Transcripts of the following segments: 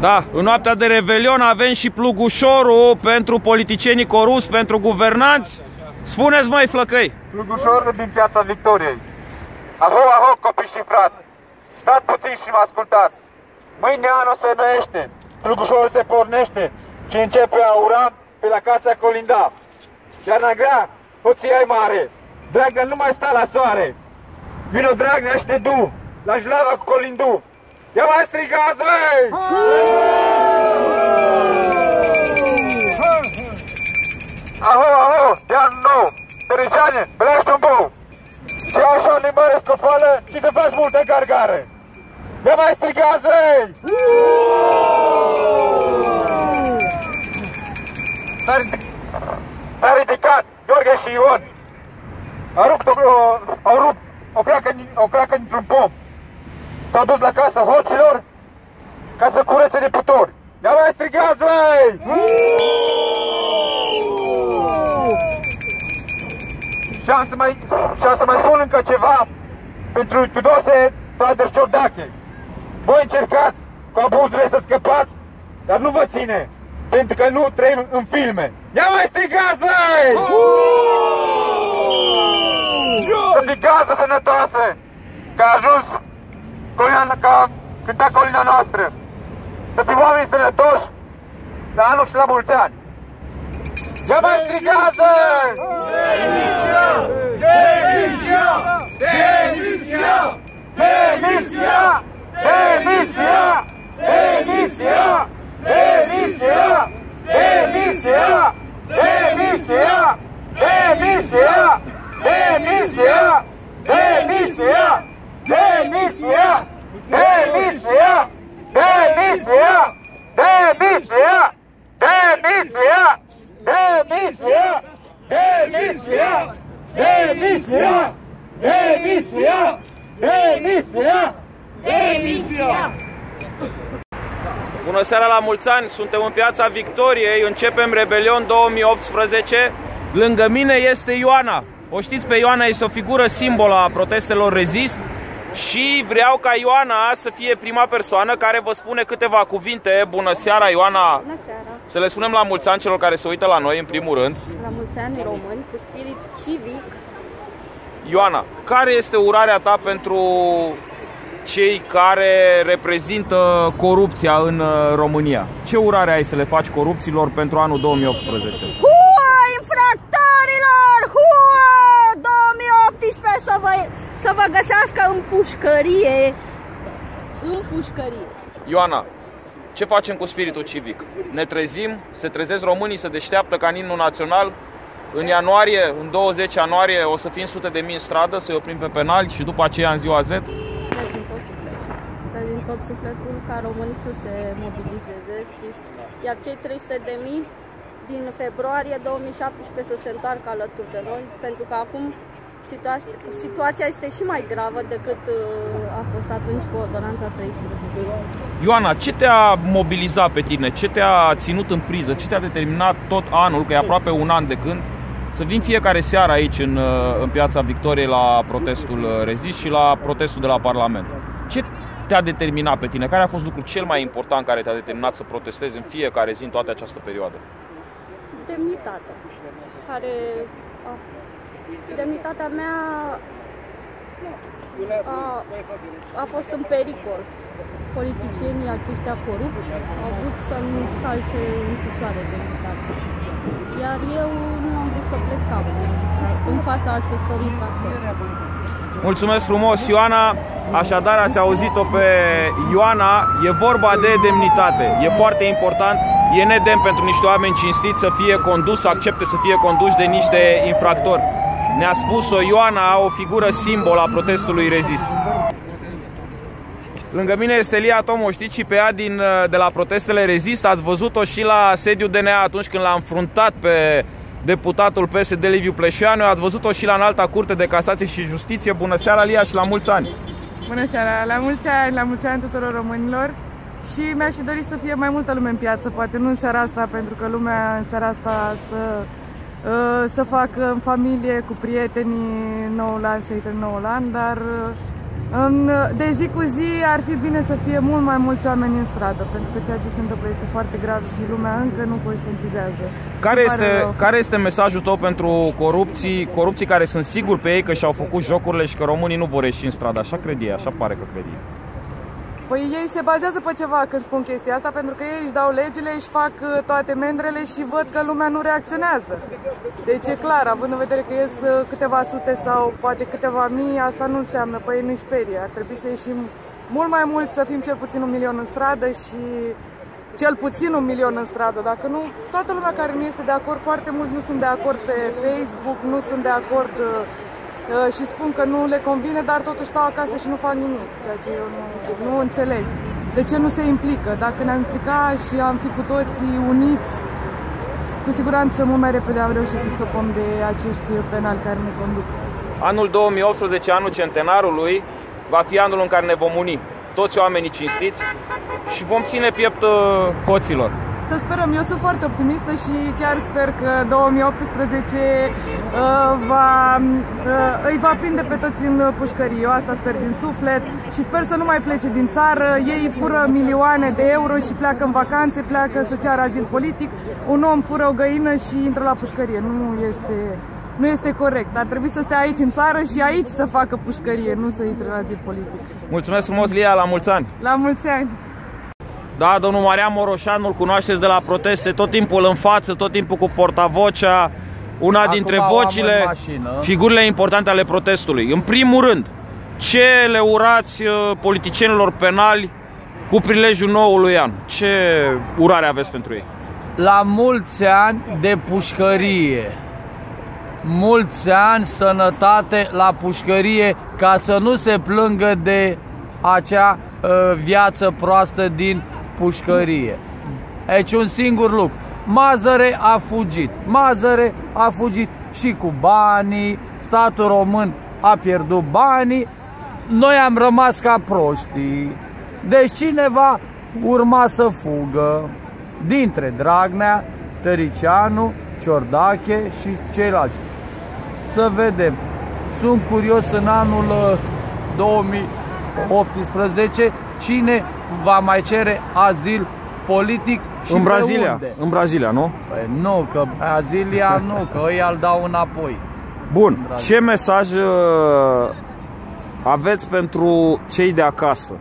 Da, în noaptea de Revelion avem și plugușorul pentru politicienii corupți, pentru guvernanți. Spuneți mai flăcăi! Plugușorul din Piața Victoriei. Aho, aho, copii și frați! Stați puțin și mă ascultați! Mâine anul se înnoiește, plugușorul se pornește și începe a ura pe la casa Colinda. Iarna grea, hoția mare, Dragnea nu mai sta la soare. Vino Dragnea și te du la jlava cu Colindu. Ia mai strigați, băi! Aho, aho, ia nou, tăriciane, blești un bou. Și așa limbare scofală și să faci multe gargare. Ia mai strigați, băi! S-a ridicat, s-a ridicat Gheorghe și Ion. Au rupt o, au rupt o cracă, o cracă dintr-un pom. S-au dus la casa hoților ca să curețe de putori. Ia mai strigați, băi! Și am să mai, și am să mai spun încă ceva pentru Tudose Toader Ciordache. Voi încercați cu abuzurile să scăpați, dar nu vă ține, pentru că nu trăim în filme. Ia mai strigați, băi! Să fii gază sănătoasă, că a ajuns colina, ca cânta colina noastră. Să fim oameni sănătoși la anul și la mulți ani. Ia mai strigați! Demisia! Demisia! Demisia! Demisia! Demisia! Demisia! Demisia! Demisia! Demisia! Demisia! Demisia! Demisia! Demisia! Demisia! Demisia! Demisia! Demisia! Demisia! Demisia! Demisia! Demisia! Demisia! Demisia! Bună seara la mulți ani, suntem în piața Victoriei, începem Rebelion 2018. Lângă mine este Ioana. O știți pe Ioana, este o figură simbolă a protestelor rezist și vreau ca Ioana să fie prima persoană care vă spune câteva cuvinte. Bună seara, Ioana! Bună seara! Să le spunem la mulți ani celor care se uită la noi, în primul rând. La mulți ani români, cu spirit civic. Ioana, care este urarea ta pentru cei care reprezintă corupția în uh, România? Ce urare ai să le faci corupților pentru anul 2018? Hua infractorilor! Hua 2018 să vă, să vă găsească în pușcărie. În pușcărie. Ioana, ce facem cu spiritul civic? Ne trezim, se trezesc românii, se deșteaptă ca în imnul național. În ianuarie, în 20 ianuarie, o să fim sute de mii în stradă, să-i oprim pe penali și după aceea în ziua Z. Sper din tot sufletul. Sper din tot sufletul ca românii să se mobilizeze și iar cei 300 de mii din februarie 2017 să se întoarcă alături de noi, pentru că acum situația, situația este și mai gravă decât uh, a fost atunci cu ordonanța 13. Ioana, ce te-a mobilizat pe tine? Ce te-a ținut în priză? Ce te-a determinat tot anul, că e aproape un an de când, să vin fiecare seară aici în, uh, în Piața Victoriei la protestul uh, Rezist și la protestul de la Parlament? Ce te-a determinat pe tine? Care a fost lucrul cel mai important care te-a determinat să protestezi în fiecare zi în toată această perioadă? Demnitatea, care a, demnitatea mea a, a fost în pericol. Politicienii aceștia corupți au vrut să-mi calce în picioare demnitatea. Iar eu nu am vrut să plec capul în fața acestor infractori. Mulțumesc frumos, Ioana! Așadar, ați auzit-o pe Ioana, e vorba de demnitate. E foarte important, e nedemn pentru niște oameni cinstiți să fie condus, să accepte să fie conduși de niște infractori. Ne-a spus-o Ioana, o figură simbol a protestului rezist. Lângă mine este Lia Tomo, știți și pe ea din, de la protestele rezist. Ați văzut-o și la sediul DNA atunci când l-a înfruntat pe deputatul PSD Liviu Pleșeanu. Ați văzut-o și la înalta curte de casație și justiție. Bună seara, Lia, și la mulți ani! Bună seara! La mulți ani, la mulți ani tuturor românilor și mi-aș fi dorit să fie mai multă lume în piață, poate nu în seara asta, pentru că lumea în seara asta stă să facă în familie, cu prietenii, noul an, să intre noul an, dar De zi cu zi ar fi bine să fie mult mai mulți oameni în stradă, pentru că ceea ce se întâmplă este foarte grav și lumea încă nu conștientizează. Care este, care este mesajul tău pentru corupții, corupții care sunt siguri pe ei că și-au făcut jocurile și că românii nu vor ieși în stradă? Așa cred ei, așa pare că cred ei. Păi ei se bazează pe ceva când spun chestia asta, pentru că ei își dau legile, își fac uh, toate mendrele și văd că lumea nu reacționează. Deci e clar, având în vedere că ies uh, câteva sute sau poate câteva mii, asta nu înseamnă, păi nu-i sperie. Ar trebui să ieșim mult mai mult, să fim cel puțin un milion în stradă și cel puțin un milion în stradă. Dacă nu, toată lumea care nu este de acord, foarte mulți nu sunt de acord pe Facebook, nu sunt de acord uh, Uh, și spun că nu le convine, dar totuși stau acasă și nu fac nimic, ceea ce eu nu, nu înțeleg. De ce nu se implică? Dacă ne-am implicat și am fi cu toții uniți, cu siguranță mult mai repede am reușit să scăpăm de acești penali care ne conduc. Anul 2018, anul centenarului, va fi anul în care ne vom uni toți oamenii cinstiți și vom ține piept uh, hoților. Să sperăm, eu sunt foarte optimistă și chiar sper că 2018 uh, va, uh, îi va prinde pe toți în pușcării. Eu asta sper din suflet și sper să nu mai plece din țară. Ei fură milioane de euro și pleacă în vacanțe, pleacă să ceară azil politic. Un om fură o găină și intră la pușcărie. Nu este, nu este corect. Ar trebui să stea aici în țară și aici să facă pușcărie, nu să intre la azil politic. Mulțumesc frumos, Lia, la mulți ani! La mulți ani! Da, domnul Marian Moroșan, îl cunoașteți de la proteste, tot timpul în față, tot timpul cu portavocea, una Acum dintre vocile, figurile importante ale protestului. În primul rând, ce le urați uh, politicienilor penali cu prilejul noului an? Ce urare aveți pentru ei? La mulți ani de pușcărie. Mulți ani sănătate la pușcărie ca să nu se plângă de acea uh, viață proastă din pușcărie. Aici un singur lucru. Mazăre a fugit. Mazăre a fugit și cu banii, statul român a pierdut banii, noi am rămas ca proștii. Deci cineva urma să fugă dintre Dragnea, Tăricianu, Ciordache și ceilalți. Să vedem. Sunt curios în anul 2018 uh, cine va mai cere azil politic și în Brazilia, unde? în Brazilia, nu? Păi nu, că Brazilia nu, că ei îl dau înapoi. Bun, ce mesaj uh, aveți pentru cei de acasă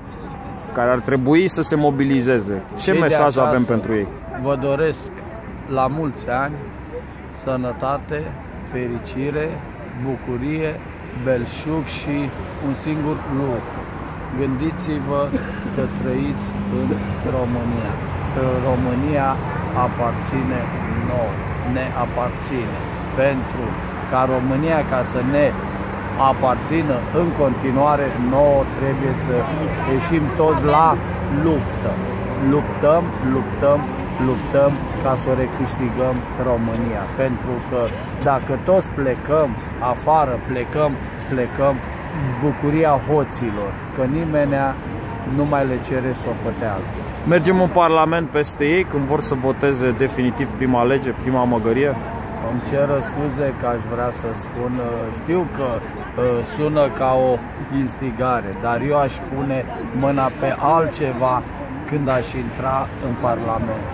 care ar trebui să se mobilizeze? Ce cei mesaj acasă, avem pentru ei? Vă doresc la mulți ani sănătate, fericire, bucurie, belșug și un singur lucru Gândiți-vă că trăiți în România. Că România aparține nou, ne aparține. Pentru ca România ca să ne aparțină în continuare, nouă trebuie să ieșim toți la luptă. Luptăm, luptăm, luptăm ca să o recâștigăm România. Pentru că dacă toți plecăm afară, plecăm, plecăm, bucuria hoților, că nimeni nu mai le cere socoteală. Mergem în Parlament peste ei când vor să voteze definitiv prima lege, prima măgărie? Îmi cer scuze că aș vrea să spun, uh, știu că uh, sună ca o instigare, dar eu aș pune mâna pe altceva când aș intra în Parlament.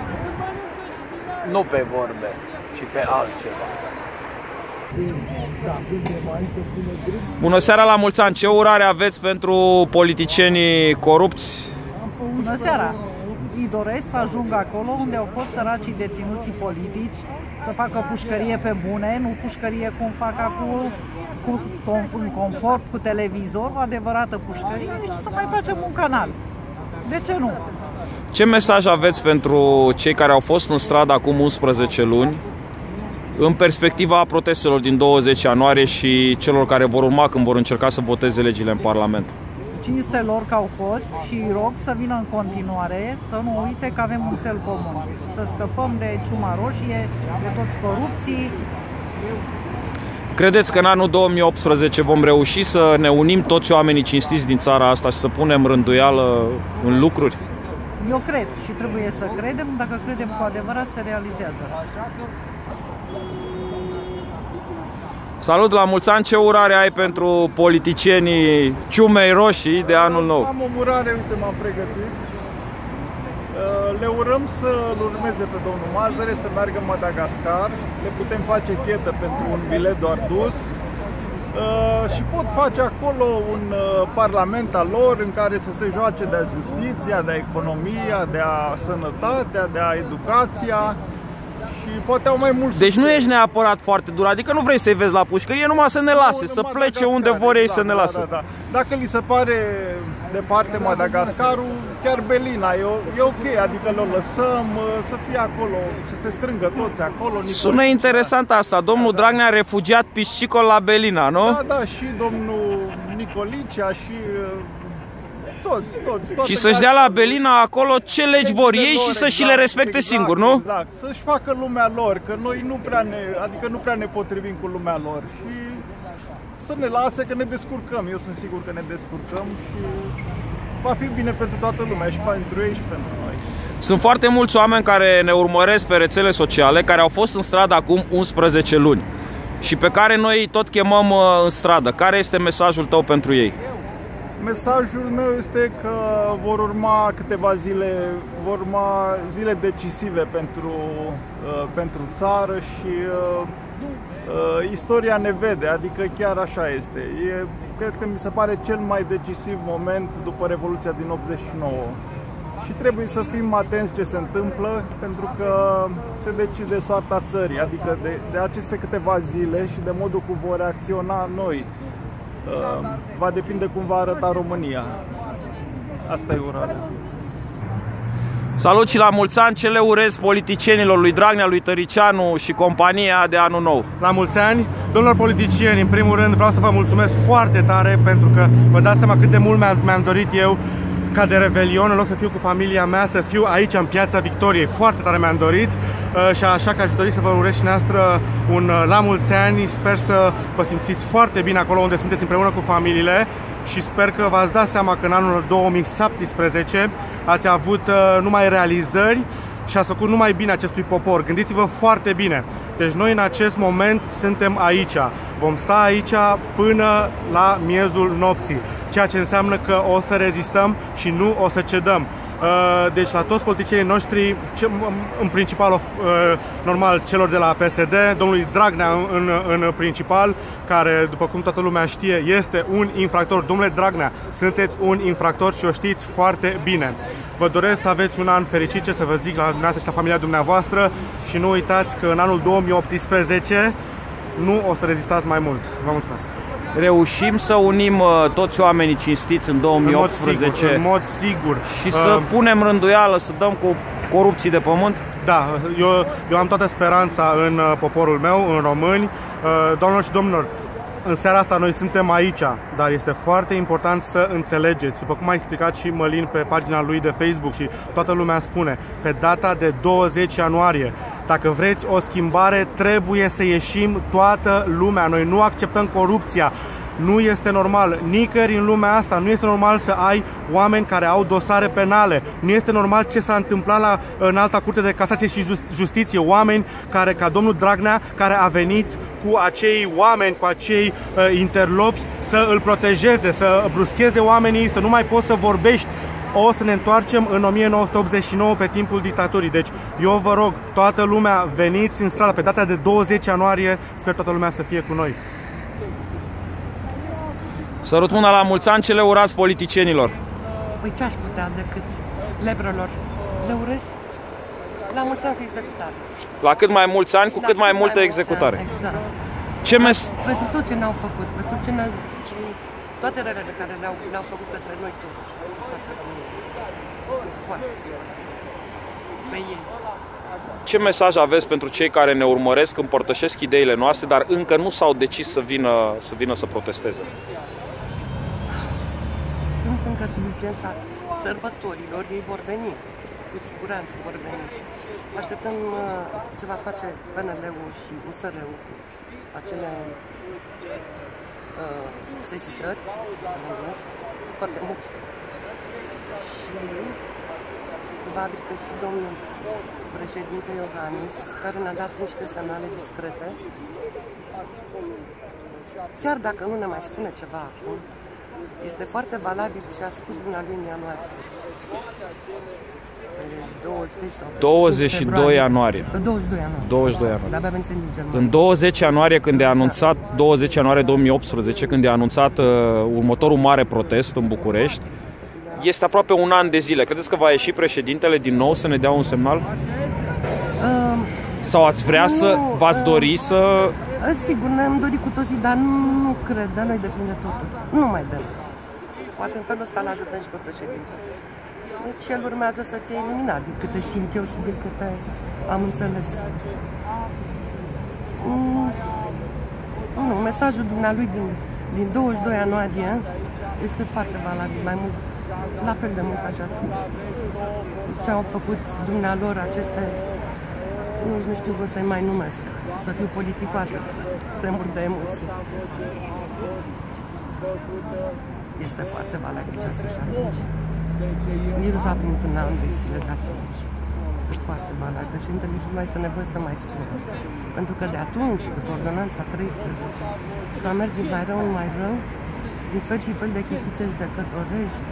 Nu pe vorbe, ci pe altceva. Bună seara la mulți ani! Ce urare aveți pentru politicienii corupți? Bună seara! Îi doresc să ajungă acolo unde au fost săracii deținuții politici, să facă pușcărie pe bune, nu pușcărie cum fac acum, cu un confort, cu televizor, o adevărată pușcărie și să mai facem un canal. De ce nu? Ce mesaj aveți pentru cei care au fost în stradă acum 11 luni în perspectiva protestelor din 20 ianuarie și celor care vor urma când vor încerca să voteze legile în Parlament. Cinste lor că au fost și rog să vină în continuare, să nu uite că avem un cel comun, să scăpăm de ciuma roșie, de toți corupții. Credeți că în anul 2018 vom reuși să ne unim toți oamenii cinstiți din țara asta și să punem rânduială în lucruri? Eu cred și trebuie să credem, dacă credem cu adevărat se realizează. Salut la mulți ani, ce urare ai pentru politicienii ciumei roșii de anul nou? Am o urare, uite m-am pregătit. Uh, le urăm să urmeze pe domnul Mazăre, să meargă în Madagascar. Le putem face chetă pentru un bilet doar dus. Uh, și pot face acolo un uh, parlament al lor în care să se joace de-a justiția, de-a economia, de-a sănătatea, de-a educația și poate au mai mult Deci nu ești neapărat foarte dur, adică nu vrei să-i vezi la pușcărie, numai să ne lase, să plece unde vor ei exact, să ne da, lase. Da, da. Dacă li se pare departe Madagascarul, chiar Belina e, e ok, adică le lăsăm uh, să fie acolo, să se strângă toți acolo. Sună interesant asta, domnul Dragnea a refugiat piscicol la Belina, nu? Da, da, și domnul Nicolicea și uh, toți, toți. toate Și să-și dea la Belina acolo ce legi vor ei și să și le respecte exact, singur, nu? Exact, să-și facă lumea lor, că noi nu prea ne, adică nu prea ne potrivim cu lumea lor și să ne lase că ne descurcăm. Eu sunt sigur că ne descurcăm și va fi bine pentru toată lumea și pentru ei și pentru noi. Sunt foarte mulți oameni care ne urmăresc pe rețele sociale, care au fost în stradă acum 11 luni și pe care noi tot chemăm uh, în stradă. Care este mesajul tău pentru ei? Mesajul meu este că vor urma câteva zile, vor urma zile decisive pentru, uh, pentru țară și uh, uh, istoria ne vede, adică chiar așa este. E, cred că mi se pare cel mai decisiv moment după Revoluția din 89. Și trebuie să fim atenți ce se întâmplă, pentru că se decide soarta țării, adică de, de aceste câteva zile și de modul cum vor reacționa noi Uh, va depinde cum va arăta România. Asta e urarea. Salut și la mulți ani, ce le urez politicienilor lui Dragnea, lui Tăricianu și compania de anul nou. La mulți ani, domnilor politicieni, în primul rând vreau să vă mulțumesc foarte tare pentru că vă dați seama cât de mult mi-am, mi dorit eu ca de Revelion, în loc să fiu cu familia mea, să fiu aici în Piața Victoriei. Foarte tare mi-am dorit uh, și așa că aș dori să vă urez și noastră un uh, la mulți ani. Sper să vă simțiți foarte bine acolo unde sunteți împreună cu familiile și sper că v-ați dat seama că în anul 2017 ați avut uh, numai realizări și ați făcut numai bine acestui popor. Gândiți-vă foarte bine. Deci noi în acest moment suntem aici. Vom sta aici până la miezul nopții ceea ce înseamnă că o să rezistăm și nu o să cedăm. Uh, deci la toți politicienii noștri, în principal uh, normal celor de la PSD, domnului Dragnea în, în principal, care după cum toată lumea știe este un infractor. Domnule Dragnea, sunteți un infractor și o știți foarte bine. Vă doresc să aveți un an fericit, ce să vă zic la dumneavoastră și la familia dumneavoastră și nu uitați că în anul 2018 nu o să rezistați mai mult. Vă mulțumesc! Reușim să unim uh, toți oamenii cinstiți în 2018 în mod sigur, în mod sigur. și să uh, punem rânduială, să dăm cu corupții de pământ? Da, eu, eu am toată speranța în uh, poporul meu, în români. Uh, doamnelor și domnilor, în seara asta noi suntem aici, dar este foarte important să înțelegeți, după cum a explicat și Mălin pe pagina lui de Facebook și toată lumea spune, pe data de 20 ianuarie, dacă vreți o schimbare, trebuie să ieșim toată lumea. Noi nu acceptăm corupția. Nu este normal, nicăieri în lumea asta, nu este normal să ai oameni care au dosare penale. Nu este normal ce s-a întâmplat la în alta curte de casație și justiție. Oameni care, ca domnul Dragnea, care a venit cu acei oameni, cu acei uh, interlopi să îl protejeze, să bruscheze oamenii, să nu mai poți să vorbești o să ne întoarcem în 1989 pe timpul dictaturii. Deci eu vă rog, toată lumea, veniți în stradă pe data de 20 ianuarie, sper toată lumea să fie cu noi. Sărut mâna la mulți ani, ce le urați politicienilor? Păi ce aș putea decât lebrelor? Le urez la mulți ani cu executare. La cât mai mulți ani, cu la cât mai multă mai executare. Ani, exact. Ce mes... Pentru tot ce ne-au făcut, pentru ce ne-au cinit, toate relele care le-au, le-au făcut către noi toți, Foarte Pe ei. Ce mesaj aveți pentru cei care ne urmăresc, împărtășesc ideile noastre, dar încă nu s-au decis să vină să, vină să protesteze? Sunt încă sub influența sărbătorilor, ei vor veni, cu siguranță vor veni. Așteptăm uh, ce va face PNL-ul și USR-ul, acele uh, sesizări, să le numesc, sunt foarte multe. Și probabil că și domnul președinte Iohannis, care ne-a dat niște semnale discrete, chiar dacă nu ne mai spune ceva acum, este foarte valabil ce a spus dumnealui în ianuarie. Pe 20 sau 22 februarie. ianuarie. Pe 22 ianuarie. 22 ianuarie. De-abia venit din Germania. În 20 ianuarie, când e anunțat, 20 ianuarie 2018, când e anunțat uh, următorul mare protest în București, este aproape un an de zile. Credeți că va ieși președintele din nou să ne dea un semnal? Uh, Sau ați vrea să, Nu, v-ați uh, dori să... uh, sigur, ne-am dorit cu toții, dar nu, nu cred, de noi depinde totul. Nu mai dăm. Poate în felul ăsta îl ajutăm și pe președinte. Deci el urmează să fie eliminat, din câte simt eu și din câte am înțeles. Mm, Nu, mesajul dumnealui din, din 22 ianuarie este foarte valabil, mai mult, la fel de mult ca și atunci. Deci ce au făcut dumnealor aceste, nici nu știu cum să-i mai numesc, să fiu politicoasă, tremur de emoții. Este foarte valabil ce a spus și atunci. Virus a primit un an de zile de atunci. Este foarte valabil. Președintele nici nu mai este nevoie să mai spună. Pentru că de atunci, după ordonanța 13, s-a mers din mai rău în mai rău, din fel și fel de chitițe judecătorești,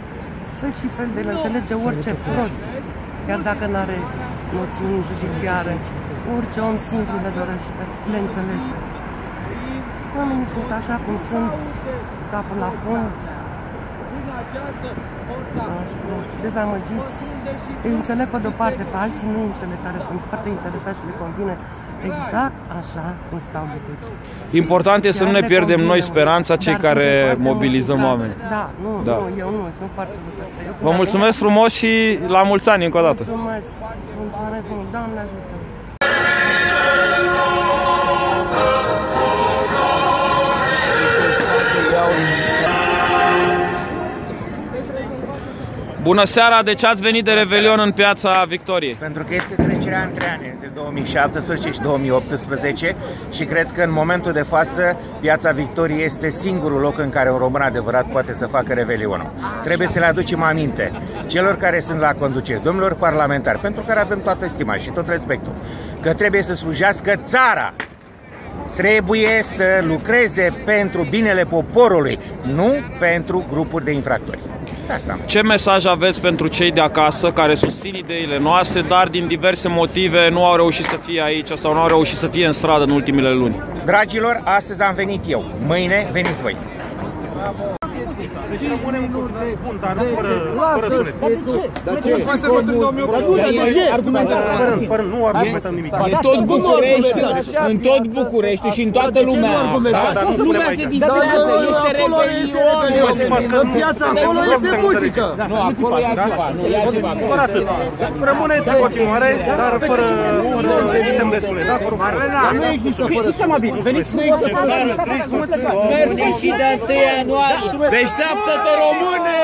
fel și fel de le înțelege orice prost, chiar dacă nu are noțiuni judiciare, orice om simplu le dorește, le înțelege. Oamenii sunt așa cum sunt, cu capul la fund, aș- nu știu, dezamăgiți. Îi înțeleg pe de-o parte, pe alții nu îi înțeleg, care sunt foarte interesați și le convine exact așa cum stau lucrurile. Important e să nu Chiar ne le pierdem convine noi mult. speranța, cei Dar suntem care foarte mobilizăm mulți în oameni. casă. Da, nu, Da. nu, eu nu, sunt foarte bucuroasă. Eu când Vă am mulțumesc venit- frumos și la mulți ani încă o dată. Mulțumesc, mulțumesc mult, Doamne ajută! Amen. Bună seara, de ce ați venit de Revelion în piața Victoriei? Pentru că este trecerea între ani, de 2017 și 2018 și cred că în momentul de față Piața Victoriei este singurul loc în care un român adevărat poate să facă Revelionul. Trebuie să le aducem aminte celor care sunt la conducere, domnilor parlamentari, pentru care avem toată stima și tot respectul, că trebuie să slujească țara, trebuie să lucreze pentru binele poporului, nu pentru grupuri de infractori. De Asta am. Ce mesaj aveți pentru cei de acasă care susțin ideile noastre, dar din diverse motive nu au reușit să fie aici sau nu au reușit să fie în stradă în ultimele luni? Dragilor, astăzi am venit eu, mâine veniți voi. Deci rămânem bun, dar nu fără, fără sunet. Dar ce? Cum se vă 2018? De ce? Fără, fără, nu argumentăm nimic. E tot București, în tot București și în toată lumea Da, dar nu asta. punem Lumea aici. se distrează, este rebelion. În piața acolo este muzică. Nu, acolo e altceva, nu, e altceva. Doar atât. Rămâneți în continuare, dar fără, fără sistem de sunet. Da, vă rog. Dar nu există fără Știți mai bine, veniți frumos să Mersi și de 1 ianuarie. Deșteaptă-te române!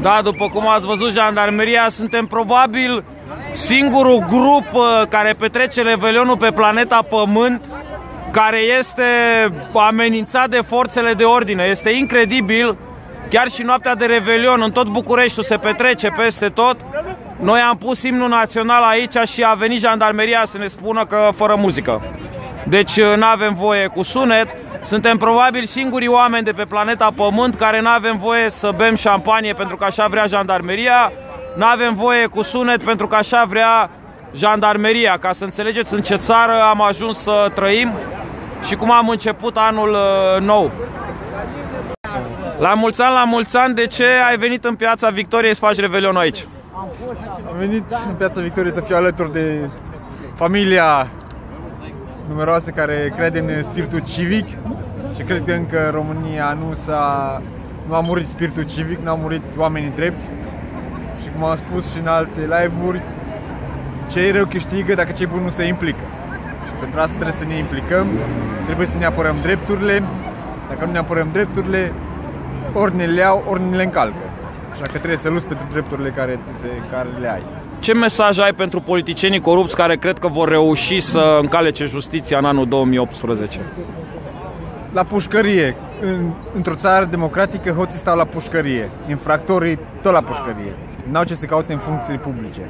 Da, după cum ați văzut, jandarmeria, suntem probabil singurul grup uh, care petrece Revelionul pe planeta Pământ care este amenințat de forțele de ordine. Este incredibil, chiar și noaptea de Revelion în tot Bucureștiul se petrece peste tot. Noi am pus imnul național aici și a venit jandarmeria să ne spună că fără muzică. Deci nu avem voie cu sunet. Suntem probabil singurii oameni de pe planeta Pământ care nu avem voie să bem șampanie pentru că așa vrea jandarmeria. Nu avem voie cu sunet pentru că așa vrea jandarmeria. Ca să înțelegeți în ce țară am ajuns să trăim și cum am început anul uh, nou. La mulți ani, la mulți ani, de ce ai venit în piața Victoriei să faci Revelionul aici? Am venit în Piața Victoriei să fiu alături de familia numeroasă care crede în spiritul civic și cred că încă România nu s-a nu a murit spiritul civic, nu au murit oamenii drepți și cum am spus și în alte live-uri, cei rău câștigă dacă cei buni nu se implică. Și pentru asta trebuie să ne implicăm, trebuie să ne apărăm drepturile, dacă nu ne apărăm drepturile, ori ne le iau, ori ne le încalcă. Așa că trebuie să lupți pentru drepturile care, ți se, care le ai. Ce mesaj ai pentru politicienii corupți care cred că vor reuși să încalece justiția în anul 2018? La pușcărie. În, într-o țară democratică, hoții stau la pușcărie. Infractorii tot la pușcărie. n-au ce să caute în funcții publice.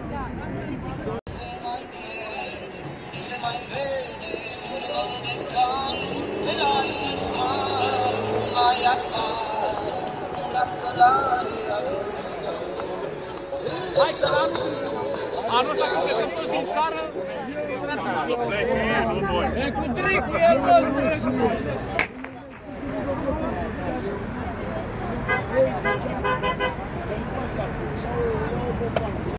Hai să am anul ăsta când plecăm toți din țară, E cu tricul, e tot tricul!